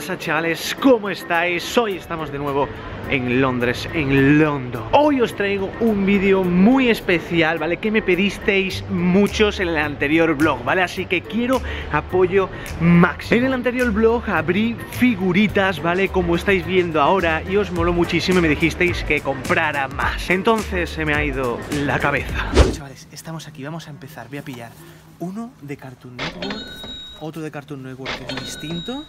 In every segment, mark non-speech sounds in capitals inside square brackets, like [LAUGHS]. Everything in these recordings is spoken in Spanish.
pasa chavales? ¿Cómo estáis? Hoy estamos de nuevo en Londres, en London Hoy os traigo un vídeo muy especial, ¿vale? Que me pedisteis muchos en el anterior vlog, ¿vale? Así que quiero apoyo máximo En el anterior vlog abrí figuritas, ¿vale? Como estáis viendo ahora y os moló muchísimo y me dijisteis que comprara más Entonces se me ha ido la cabeza Chavales, estamos aquí, vamos a empezar, voy a pillar uno de Cartoon Network otro de Cartoon Network que es distinto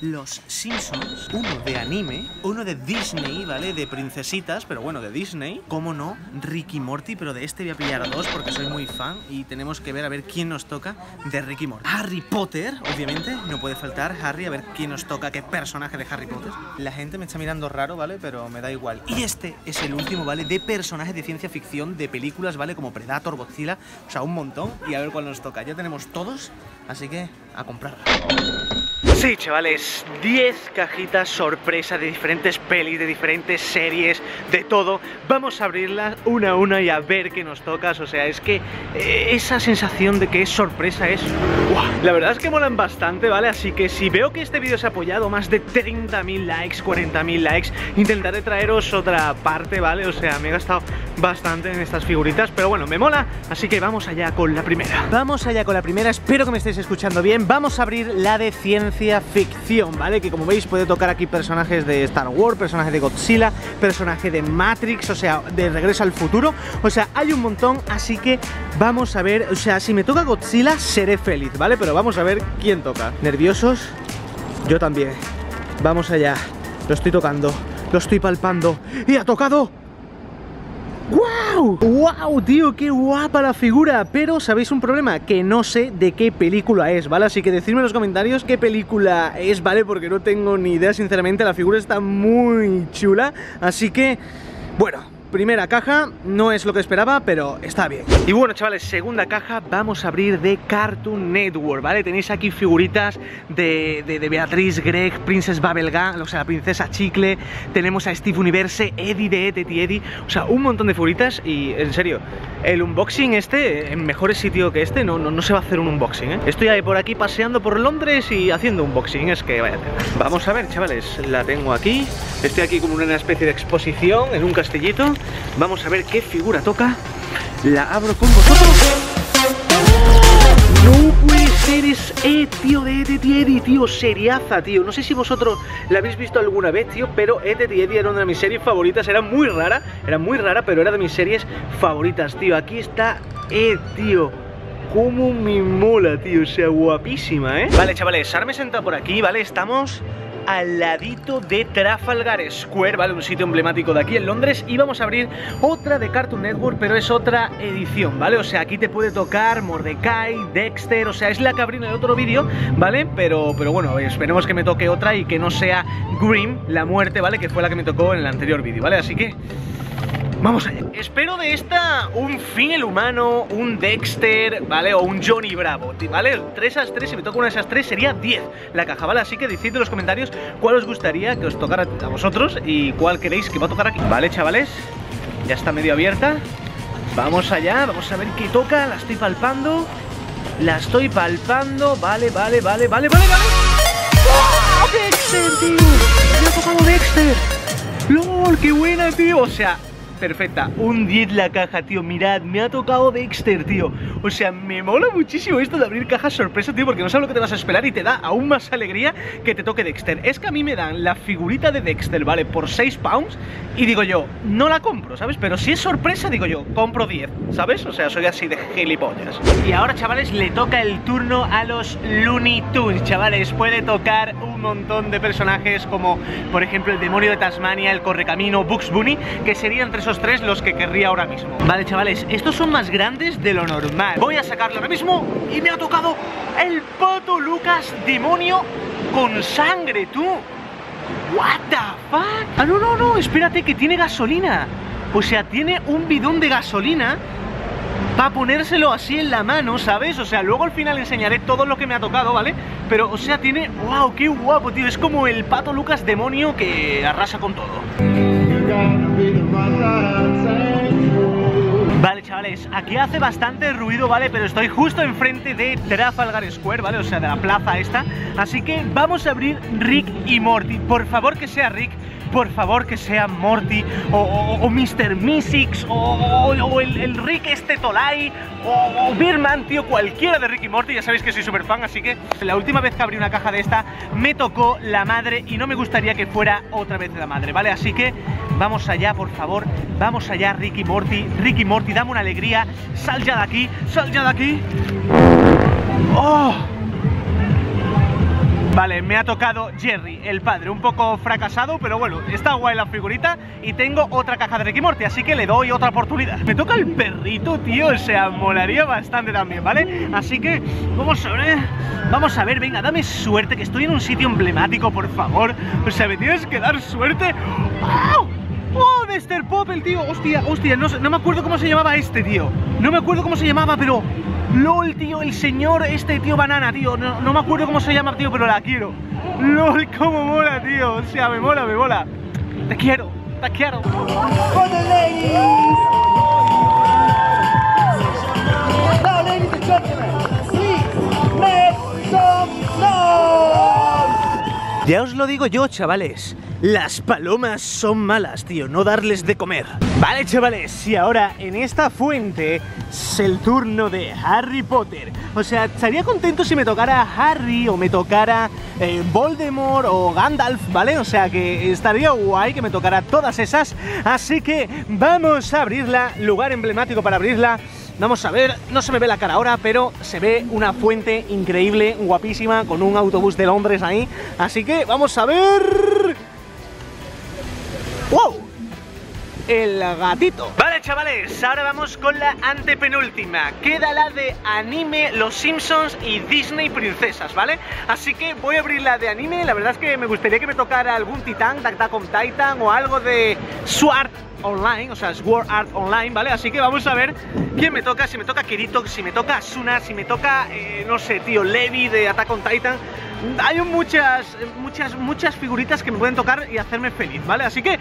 los Simpsons, uno de anime, uno de Disney, ¿vale? De princesitas, pero bueno, de Disney. ¿Cómo no? Ricky Morty, pero de este voy a pillar dos porque soy muy fan y tenemos que ver a ver quién nos toca de Ricky Morty. Harry Potter, obviamente, no puede faltar Harry, a ver quién nos toca, qué personaje de Harry Potter. La gente me está mirando raro, ¿vale? Pero me da igual. Y este es el último, ¿vale? De personajes de ciencia ficción, de películas, ¿vale? Como Predator, Godzilla, o sea, un montón. Y a ver cuál nos toca. Ya tenemos todos, así que a comprarla. Sí, chavales, 10 cajitas sorpresa de diferentes pelis, de diferentes series, de todo. Vamos a abrirlas una a una y a ver qué nos tocas. O sea, es que eh, esa sensación de que es sorpresa es... La verdad es que molan bastante, ¿vale? Así que si veo que este vídeo se ha apoyado más de 30.000 likes, 40.000 likes, intentaré traeros otra parte, ¿vale? O sea, me he gastado bastante en estas figuritas, pero bueno, me mola. Así que vamos allá con la primera. Vamos allá con la primera, espero que me estéis escuchando bien. Vamos a abrir la de ciencia ficción, ¿vale? Que como veis puede tocar aquí personajes de Star Wars, personajes de Godzilla, personaje de Matrix, o sea, de Regreso al Futuro, o sea, hay un montón, así que vamos a ver, o sea, si me toca Godzilla seré feliz, ¿vale? Pero vamos a ver quién toca. ¿Nerviosos? Yo también. Vamos allá. Lo estoy tocando, lo estoy palpando. ¡Y ha tocado! ¡Wow! ¡Wow, tío! ¡Qué guapa la figura! Pero, ¿sabéis un problema? Que no sé de qué película es, ¿vale? Así que decidme en los comentarios qué película es, ¿vale? Porque no tengo ni idea, sinceramente, la figura está muy chula Así que, bueno, primera caja, no es lo que esperaba, pero está bien. Y bueno, chavales, segunda caja vamos a abrir de Cartoon Network, ¿vale? Tenéis aquí figuritas de, de, Beatriz Greg, Princess Babelga, o sea, la princesa Chicle, tenemos a Steve Universe, Eddie de Eddie Eddie, o sea, un montón de figuritas y, en serio, el unboxing este, en mejores sitios que este, no, no, no, se va a hacer un unboxing, ¿eh? Estoy ahí por aquí paseando por Londres y haciendo unboxing, es que vaya Vamos a ver, chavales, la tengo aquí, estoy aquí como una especie de exposición, en un castillito Vamos a ver qué figura toca. La abro con vosotros. No puede ser, es eh, tío, de Eddie, tío, seriaza, tío. No sé si vosotros la habéis visto alguna vez, tío, pero Eddie era una de mis series favoritas. Era muy rara, era muy rara, pero era de mis series favoritas, tío. Aquí está Ed, tío. Como me mola, tío, o sea, guapísima, ¿eh? Vale, chavales, ahora sentado por aquí, ¿vale? Estamos al ladito de Trafalgar Square, ¿vale? Un sitio emblemático de aquí en Londres y vamos a abrir otra de Cartoon Network, pero es otra edición, ¿vale? O sea, aquí te puede tocar Mordecai, Dexter, o sea, es la que abrí otro vídeo, ¿vale? Pero, pero bueno, esperemos que me toque otra y que no sea Grimm, la muerte, ¿vale? Que fue la que me tocó en el anterior vídeo, ¿vale? Así que... Vamos allá. Espero de esta un Finn el humano, un Dexter, ¿vale? O un Johnny Bravo, ¿vale? Tres a tres, si me toca una de esas tres, sería 10 la caja, ¿vale? Así que decidme en los comentarios cuál os gustaría que os tocara a vosotros y cuál queréis que va a tocar aquí. ¿Vale, chavales? Ya está medio abierta. Vamos allá, vamos a ver qué toca. La estoy palpando. La estoy palpando. Vale, vale, vale, vale, vale, vale. ¡Oh, ¡Dexter, tío! ¡Me ha tocado Dexter! ¡Lol, qué buena, tío! O sea, perfecta. Un 10 la caja, tío. Mirad, me ha tocado Dexter, tío. O sea, me mola muchísimo esto de abrir cajas sorpresa, tío, porque no sabes lo que te vas a esperar y te da aún más alegría que te toque Dexter. Es que a mí me dan la figurita de Dexter, ¿vale? Por 6 pounds y digo yo, no la compro, ¿sabes? Pero si es sorpresa, digo yo, compro 10, ¿sabes? O sea, soy así de gilipollas. Y ahora, chavales, le toca el turno a los Looney Tunes, chavales. Puede tocar un montón de personajes como, por ejemplo, el demonio de Tasmania, el correcamino, Bugs Bunny, que serían entre esos tres los que querría ahora mismo. Vale, chavales, estos son más grandes de lo normal. Voy a sacarlo ahora mismo y me ha tocado el Pato Lucas demonio con sangre, tú. What the fuck? Ah, no, no, no, espérate que tiene gasolina. O sea, tiene un bidón de gasolina para ponérselo así en la mano, ¿sabes? O sea, luego al final enseñaré todo lo que me ha tocado, ¿vale? Pero, o sea, tiene... ¡Wow! ¡Qué guapo, tío! Es como el Pato Lucas demonio que arrasa con todo. Vale, chavales, aquí hace bastante ruido, ¿vale? Pero estoy justo enfrente de Trafalgar Square, ¿vale? O sea, de la plaza esta. Así que vamos a abrir Rick y Morty. Por favor que sea Rick, por favor que sea Morty, o, Mr. Mystics, o, el, Rick este Tolai, o, o Birman, tío, cualquiera de Rick y Morty. Ya sabéis que soy súper fan, así que la última vez que abrí una caja de esta me tocó la madre y no me gustaría que fuera otra vez la madre, ¿vale? Así que vamos allá, por favor, vamos allá, Rick y Morty. Rick y Morty, dame una alegría, sal ya de aquí, sal ya de aquí. ¡Oh! Vale, me ha tocado Jerry, el padre, un poco fracasado, pero bueno, está guay la figurita y tengo otra caja de Ricky Morty, así que le doy otra oportunidad. Me toca el perrito, tío, o sea, molaría bastante también, ¿vale? Así que, vamos a ver, vamos a ver, venga, dame suerte, que estoy en un sitio emblemático, por favor. O sea, me tienes que dar suerte. ¡Oh! ¡Oh, Mr. Pop, el tío! Hostia, hostia, no, no me acuerdo cómo se llamaba este, tío. No me acuerdo cómo se llamaba, pero LOL, tío, el señor, este tío banana, tío. No, me acuerdo cómo se llama, tío, pero la quiero. LOL, cómo mola, tío. O sea, me mola, me mola. Te quiero, te quiero. Ya os lo digo yo, chavales las palomas son malas, tío, no darles de comer. Vale, chavales, y ahora en esta fuente es el turno de Harry Potter. O sea, estaría contento si me tocara Harry o me tocara eh, Voldemort o Gandalf, ¿vale? O sea que estaría guay que me tocara todas esas. Así que vamos a abrirla, lugar emblemático para abrirla. Vamos a ver, no se me ve la cara ahora, pero se ve una fuente increíble, guapísima, con un autobús de Londres ahí. Así que vamos a ver... El gatito Vale chavales, ahora vamos con la antepenúltima Queda la de anime, Los Simpsons y Disney Princesas, ¿vale? Así que voy a abrir la de anime La verdad es que me gustaría que me tocara algún titán, Attack on Titan o algo de Sword Online, o sea, Sword Art Online, ¿vale? Así que vamos a ver quién me toca, si me toca Kirito, si me toca Asuna, si me toca, eh, no sé, tío, Levi de Attack on Titan hay muchas, muchas, muchas figuritas que me pueden tocar y hacerme feliz, ¿vale? Así que...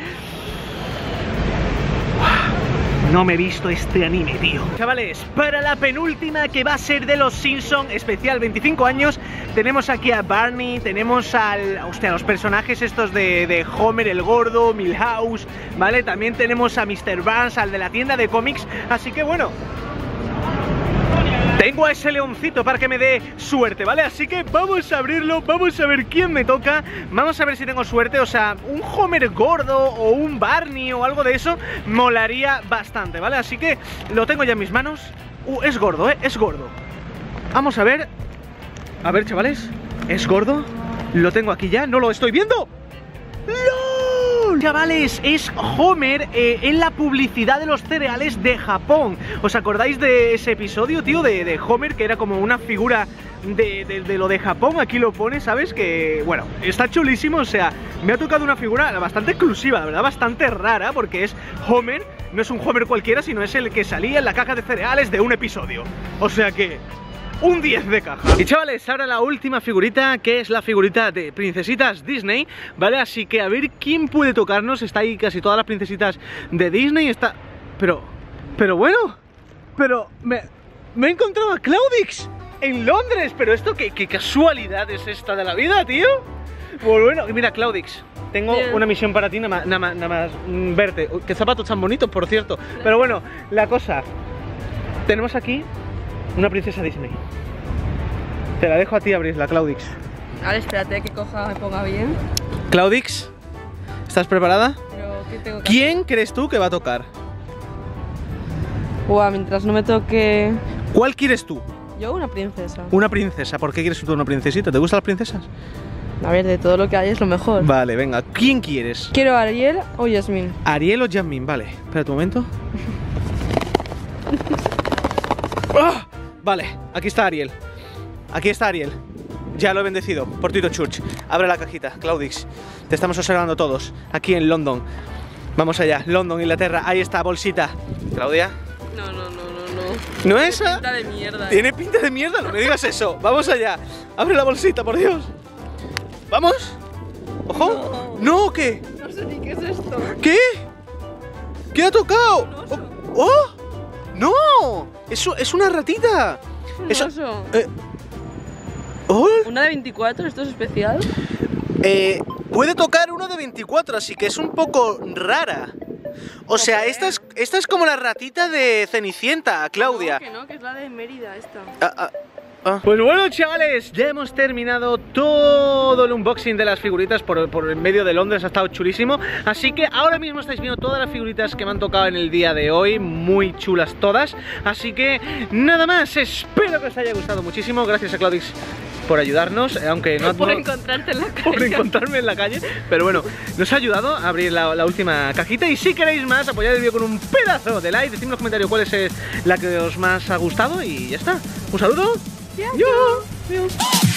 No me he visto este anime, tío Chavales, para la penúltima que va a ser de los Simpsons Especial 25 años Tenemos aquí a Barney Tenemos al... Hostia, los personajes estos de, de Homer el Gordo Milhouse, ¿vale? También tenemos a Mr. Barnes, al de la tienda de cómics Así que bueno tengo a ese leoncito para que me dé suerte, ¿vale? Así que vamos a abrirlo, vamos a ver quién me toca Vamos a ver si tengo suerte, o sea, un Homer gordo o un Barney o algo de eso Molaría bastante, ¿vale? Así que lo tengo ya en mis manos Uh, es gordo, ¿eh? Es gordo Vamos a ver A ver, chavales ¿Es gordo? Lo tengo aquí ya, no lo estoy viendo Chavales, es Homer eh, en la publicidad de los cereales de Japón ¿Os acordáis de ese episodio, tío? De, Homer, que era como una figura de, lo de Japón Aquí lo pone, ¿sabes? Que, bueno, está chulísimo O sea, me ha tocado una figura bastante exclusiva, la verdad, bastante rara Porque es Homer, no es un Homer cualquiera Sino es el que salía en la caja de cereales de un episodio O sea que un 10 de caja Y chavales, ahora la última figurita Que es la figurita de princesitas Disney ¿Vale? Así que a ver quién puede tocarnos Está ahí casi todas las princesitas de Disney Está... Pero... Pero bueno Pero... Me, me he encontrado a Claudix En Londres Pero esto, ¿qué, qué casualidad es esta de la vida, tío? Pues bueno, mira, Claudix tengo una misión para ti, nada más, nada más, mm, verte. Qué zapatos tan bonitos, por cierto. Pero bueno, la cosa. Tenemos aquí una princesa Disney. Te la dejo a ti abrir, la Claudix. Vale, espérate que coja, me ponga bien. Claudix, ¿estás preparada? ¿Quién crees tú que va a tocar? Buah, mientras no me toque... ¿Cuál quieres tú? Yo una princesa. Una princesa, ¿por qué quieres tú una princesita? ¿Te gustan las princesas? A ver, de todo lo que hay es lo mejor. Vale, venga, ¿quién quieres? Quiero a Ariel o Yasmin. Ariel o Yasmin, vale. Espera un momento. [LAUGHS] Vale, aquí está Ariel. Aquí está Ariel. Ya lo he bendecido por Tito Church. Abre la cajita, Claudix. Te estamos observando todos, aquí en London. Vamos allá, London, Inglaterra. Ahí está, bolsita. Claudia. No, no, no, no, no. ¿No es esa? Tiene pinta de mierda. Tiene pinta de mierda, no me digas eso. Vamos allá. Abre la bolsita, por Dios. ¿Vamos? ¿Ojo? No, ¿qué? No sé ni qué es esto. ¿Qué? ¿Qué ha tocado? ¡Oh! ¡No! Eso es una ratita. Un Eso- oso. Eh, ¡Oh! Una de 24, esto es especial. Eh, puede tocar uno de 24, así que es un poco rara. O sea, esta es, esta es como la ratita de Cenicienta, Claudia. No, que no, que es la de Mérida esta. Ah, ah, ah. Pues bueno, chavales, ya hemos terminado todo el unboxing de las figuritas por, por el medio de Londres, ha estado chulísimo. Así que ahora mismo estáis viendo todas las figuritas que me han tocado en el día de hoy, muy chulas todas. Así que nada más, espero que os haya gustado muchísimo. Gracias a Claudix por ayudarnos, eh, aunque no, Por encontrarte en la [LAUGHS] calle. por encontrarme en la calle. Pero bueno, nos ha ayudado a abrir la, la última cajita. Y si queréis más, apoyad el vídeo con un pedazo de like. Decidme en los comentarios cuál es eh, la que os más ha gustado. Y ya está. Un saludo. Ya. Yo. Adiós.